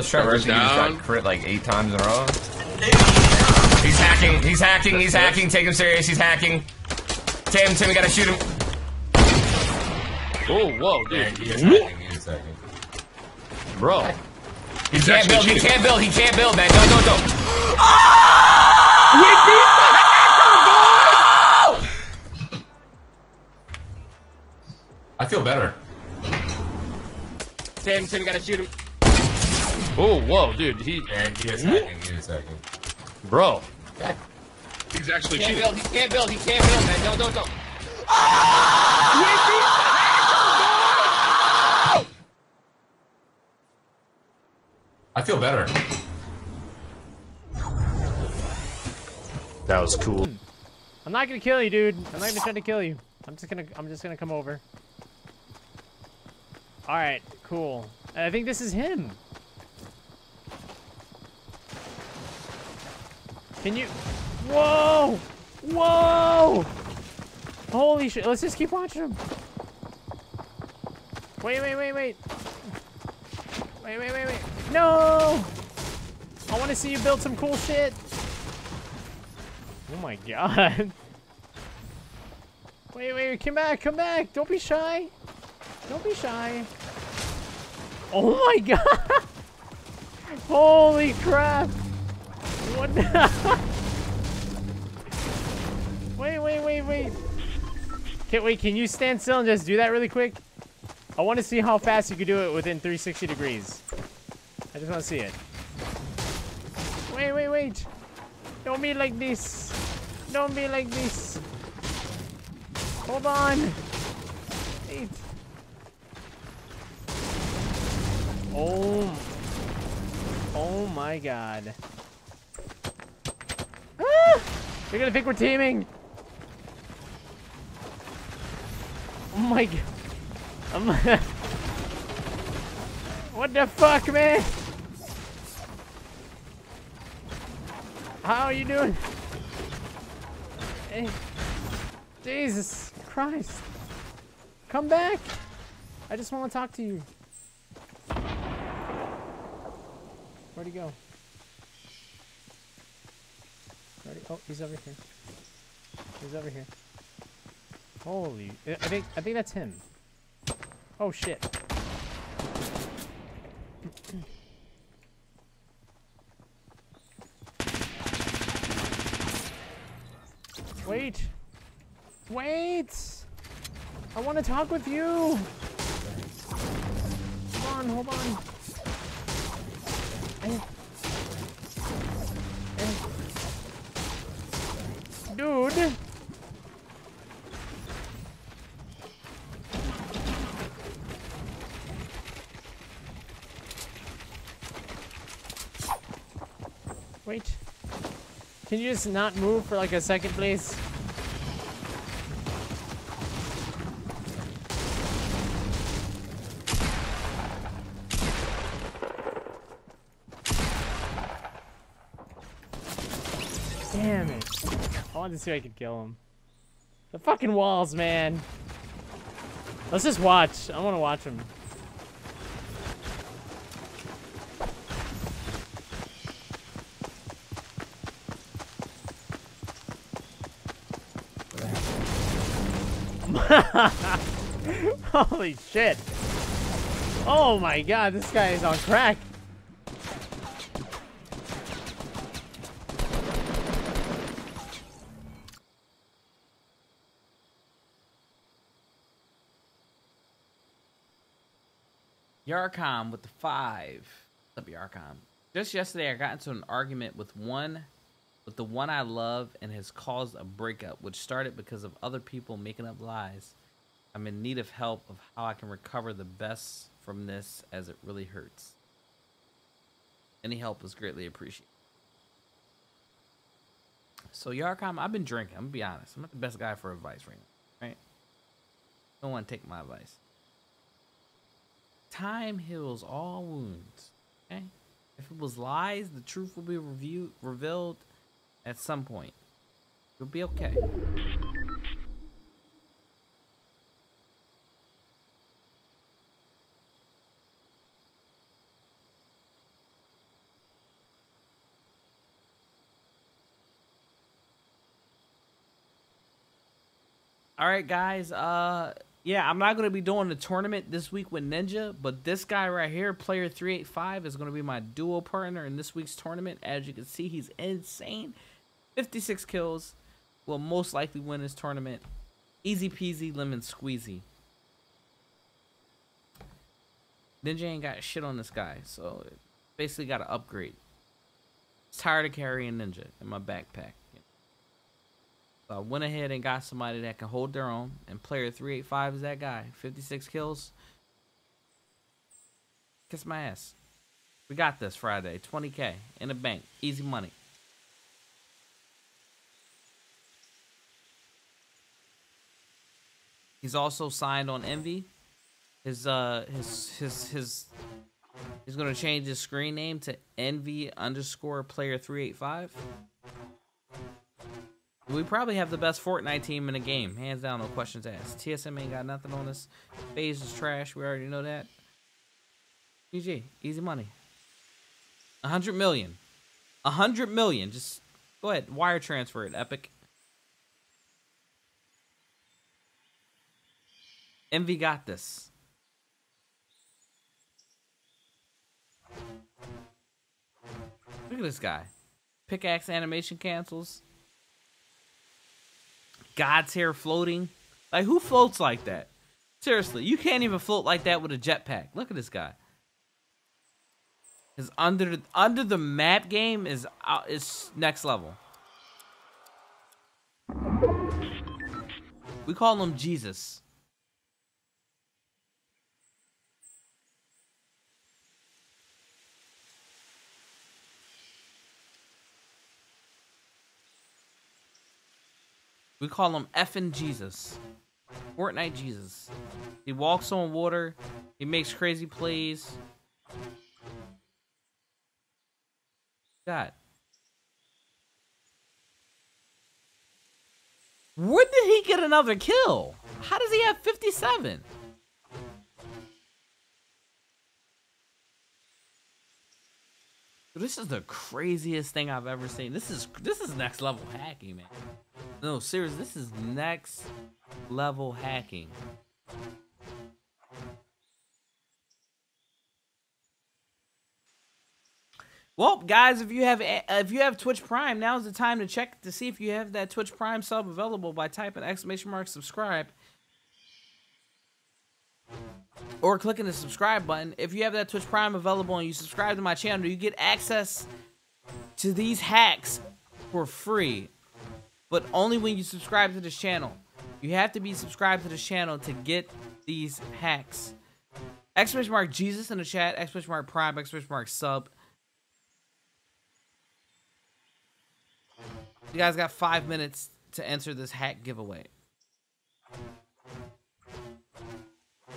those shots. First He just got crit like eight times in a row. He's hacking. He's hacking. He's hacking. Take him serious. He's hacking. Tim, Tim, you gotta shoot him. Oh, whoa, dude. he is hacking. He is hacking. Bro. He He's can't actually build. He can't build. He can't build, man. Don't, don't, don't. Ah! I feel better. Tim, Tim, gotta shoot him. Oh, whoa, dude. He, Yeah, he is hacking. He is hacking. bro. He's actually Can't cheating. build. He can't build. He can't build, man. Don't, don't, don't. I feel better. That was cool. I'm not gonna kill you, dude. I'm not gonna try to kill you. I'm just gonna I'm just gonna come over. Alright, cool. I think this is him. Can you Whoa! Whoa! Holy shit, let's just keep watching him. Wait, wait, wait, wait. Wait, wait, wait, wait. No! I wanna see you build some cool shit. Oh my god. Wait, wait, come back, come back. Don't be shy. Don't be shy. Oh my god. Holy crap. What Wait, wait, wait, wait. Can, wait, can you stand still and just do that really quick? I want to see how fast you can do it within 360 degrees. I just want to see it. Wait, wait, wait. Don't be like this. Don't be like this. Hold on. Wait. Oh. Oh my god. They're gonna think we're teaming. Oh my god. What the fuck, man? How are you doing? Hey. Jesus Christ. Come back. I just want to talk to you. Where'd he go? Where'd he, oh, he's over here. He's over here. Holy, I think, I think that's him. Oh shit. Wait. Wait. I want to talk with you. Hold on, hold on. Wait. Can you just not move for like a second, please? Damn it. I wanted to see if I could kill him. The fucking walls, man. Let's just watch. I want to watch him. Holy shit. Oh my god, this guy is on crack. Yarcom with the five. What's up, Yarcom? Just yesterday, I got into an argument with one, with the one I love, and has caused a breakup, which started because of other people making up lies. I'm in need of help of how I can recover the best from this, as it really hurts. Any help is greatly appreciated. So Yarcom, I've been drinking. I'm gonna be honest. I'm not the best guy for advice right now, right? Don't want to take my advice. Time heals all wounds. Okay? If it was lies, the truth will be reviewed, revealed at some point. You'll be okay. All right, guys. Uh, yeah, I'm not gonna be doing the tournament this week with Ninja, but this guy right here, player three eight five, is gonna be my duo partner in this week's tournament. As you can see, he's insane. 56 kills. Will most likely win this tournament. Easy peasy, lemon squeezy. Ninja ain't got shit on this guy, so basically got to upgrade. Tired of carrying Ninja in my backpack. I went ahead and got somebody that can hold their own, and player 385 is that guy. 56 kills. Kiss my ass. We got this Friday. 20k in the bank. Easy money. He's also signed on Envy. His uh his his his he's gonna change his screen name to Envy underscore player three eight five. We probably have the best Fortnite team in the game, hands down, no questions asked. TSM ain't got nothing on us. FaZe is trash. We already know that. GG, easy money. A hundred million. A hundred million. Just go ahead, wire transfer it, Epic. Envy got this. Look at this guy. Pickaxe animation cancels. God's hair floating. Like, who floats like that? Seriously, you can't even float like that with a jetpack. Look at this guy. His under under the map game is uh, is next level. We call him Jesus. We call him effing Jesus. Fortnite Jesus. He walks on water. He makes crazy plays. God. When did he get another kill? How does he have 57? This is the craziest thing I've ever seen. This is this is next level hacking, man. No, serious. This is next level hacking. Well, guys, if you have if you have Twitch Prime, now's the time to check to see if you have that Twitch Prime sub available by typing exclamation mark subscribe or clicking the subscribe button. If you have that Twitch Prime available and you subscribe to my channel, you get access to these hacks for free, but only when you subscribe to this channel. You have to be subscribed to this channel to get these hacks. Exclamation mark Jesus in the chat, exclamation mark Prime, exclamation mark sub. You guys got five minutes to enter this hack giveaway.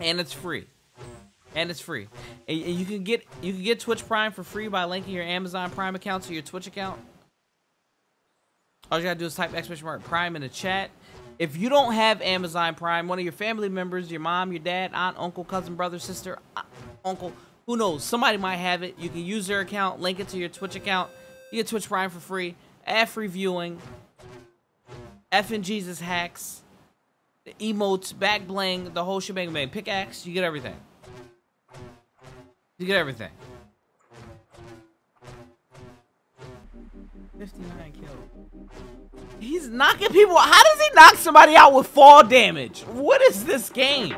and it's free. And it's free. And you can get you can get Twitch Prime for free by linking your Amazon Prime account to your Twitch account. All you gotta do is type exclamation mark Prime in the chat. If you don't have Amazon Prime, one of your family members, your mom, your dad, aunt, uncle, cousin, brother, sister, uh, uncle, who knows, somebody might have it. You can use their account, link it to your Twitch account. You get Twitch Prime for free. F reviewing. F and Jesus hacks The emotes, back bling, the whole shebang bang. Pickaxe, you get everything. You get everything. 59 kills. He's knocking people. How does he knock somebody out with fall damage? What is this game?